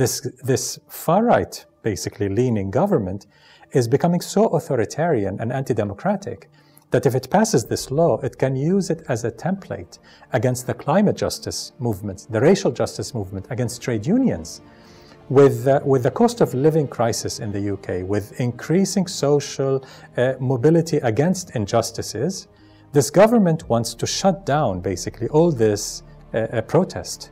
this, this far right, basically leaning government, is becoming so authoritarian and anti democratic that if it passes this law, it can use it as a template against the climate justice movement, the racial justice movement, against trade unions. With, uh, with the cost of living crisis in the UK, with increasing social uh, mobility against injustices, this government wants to shut down basically all this uh, uh protest.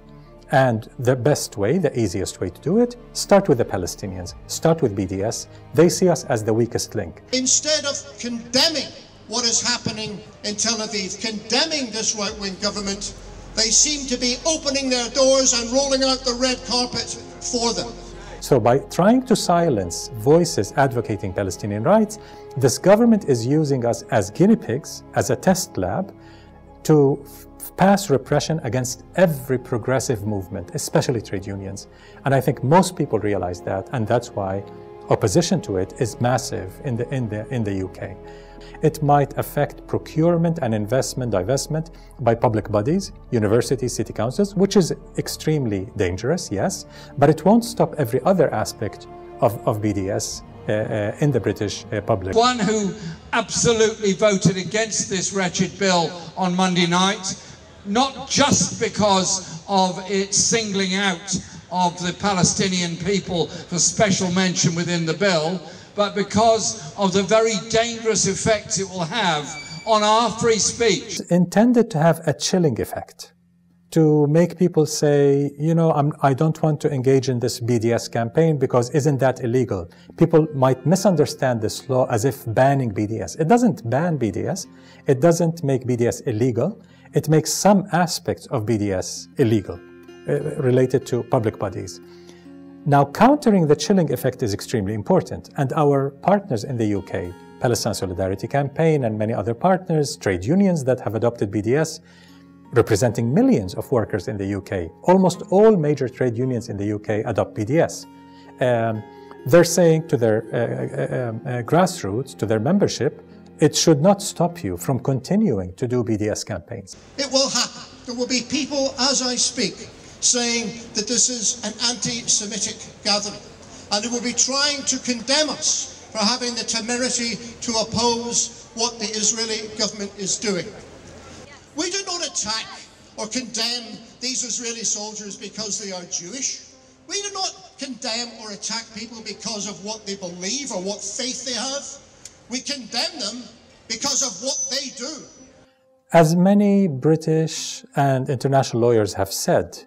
And the best way, the easiest way to do it, start with the Palestinians, start with BDS. They see us as the weakest link. Instead of condemning what is happening in Tel Aviv, condemning this right wing government. They seem to be opening their doors and rolling out the red carpet for them. So, by trying to silence voices advocating Palestinian rights, this government is using us as guinea pigs, as a test lab, to pass repression against every progressive movement, especially trade unions. And I think most people realize that, and that's why opposition to it is massive in the, in the, in the UK. It might affect procurement and investment divestment by public bodies, universities, city councils, which is extremely dangerous, yes, but it won't stop every other aspect of, of BDS in the British uh, public. One who absolutely voted against this wretched bill on Monday night, not just because of its singling out of the Palestinian people for special mention within the bill, but because of the very dangerous effects it will have on our free speech. It's intended to have a chilling effect, to make people say, you know, I'm, I do not want to engage in this BDS campaign because isn't that illegal? People might misunderstand this law as if banning BDS. It doesn't ban BDS. It doesn't make BDS illegal. It makes some aspects of BDS illegal. Uh, related to public bodies. Now, countering the chilling effect is extremely important, and our partners in the UK, Palestine Solidarity Campaign, and many other partners, trade unions that have adopted BDS, representing millions of workers in the UK. Almost all major trade unions in the UK adopt BDS. Um, they're saying to their uh, uh, um, uh, grassroots, to their membership, it should not stop you from continuing to do BDS campaigns. It will happen. There will be people, as I speak, saying that this is an anti-Semitic gathering. And they will be trying to condemn us for having the temerity to oppose what the Israeli government is doing. We do not attack or condemn these Israeli soldiers because they are Jewish. We do not condemn or attack people because of what they believe or what faith they have. We condemn them because of what they do. As many British and international lawyers have said,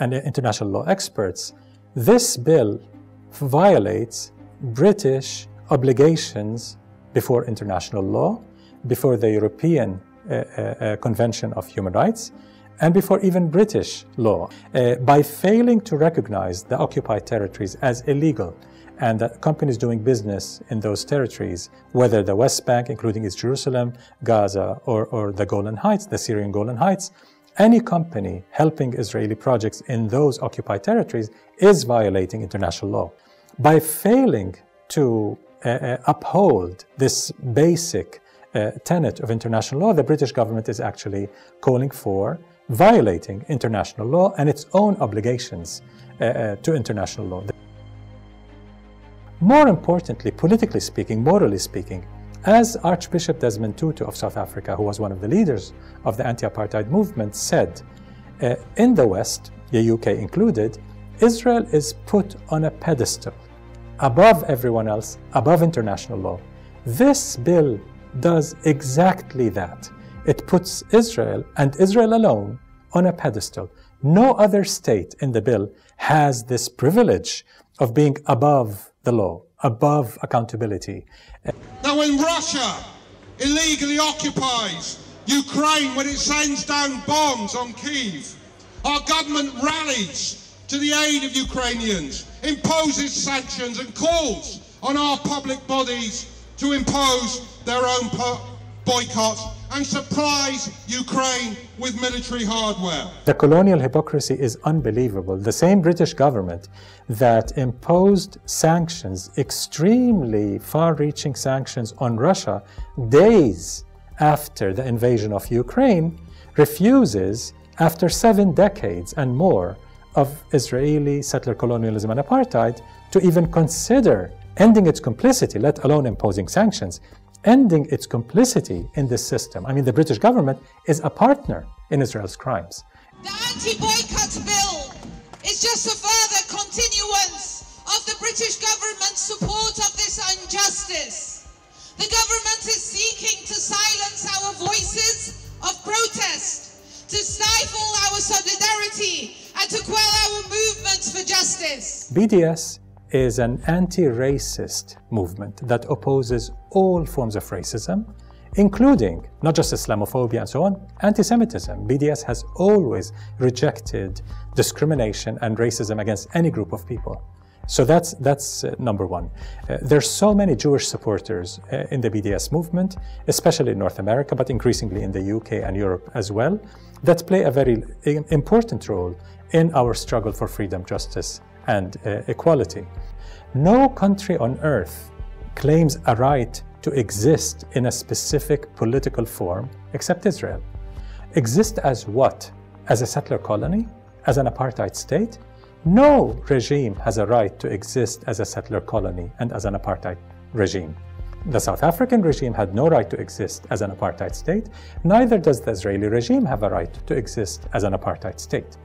and international law experts, this bill violates British obligations before international law, before the European Convention of Human Rights, and before even British law, uh, by failing to recognize the occupied territories as illegal and that companies doing business in those territories, whether the West Bank, including East Jerusalem, Gaza, or, or the Golan Heights, the Syrian Golan Heights, any company helping Israeli projects in those occupied territories is violating international law. By failing to uh, uh, uphold this basic uh, tenet of international law, the British government is actually calling for violating international law and its own obligations uh, uh, to international law. More importantly, politically speaking, morally speaking, as Archbishop Desmond Tutu of South Africa, who was one of the leaders of the anti apartheid movement, said, uh, in the West, the UK included, Israel is put on a pedestal above everyone else, above international law. This bill does exactly that. It puts Israel and Israel alone on a pedestal. No other state in the bill has this privilege of being above the law above accountability. Now, when Russia illegally occupies Ukraine, when it sends down bombs on Kiev, our government rallies to the aid of Ukrainians, imposes sanctions and calls on our public bodies to impose their own boycotts and supplies Ukraine with military hardware. The colonial hypocrisy is unbelievable. The same British government that imposed sanctions, extremely far reaching sanctions on Russia, days after the invasion of Ukraine, refuses, after seven decades and more of Israeli settler colonialism and apartheid to even consider ending its complicity, let alone imposing sanctions, ending its complicity in this system. I mean, the British government is a partner in Israel's crimes. The anti-boycott bill is just a further continuance of the British government's support of this injustice. The government is seeking to silence our voices of protest, to stifle our solidarity, and to quell our movements for justice. BDS is an anti-racist movement that opposes all forms of racism including not just Islamophobia and so on, anti Semitism. BDS has always rejected discrimination and racism against any group of people. So that's, that's uh, number one. Uh, there's so many Jewish supporters uh, in the BDS movement, especially in North America, but increasingly in the UK and Europe as well, that play a very important role in our struggle for freedom, justice, and uh, equality. No country on earth claims a right to exist in a specific political form except Israel. Exist as what? As a settler colony? As an apartheid state? No regime has a right to exist as a settler colony and as an apartheid regime. The South African regime had no right to exist as an apartheid state, neither does the Israeli regime have a right to exist as an apartheid state.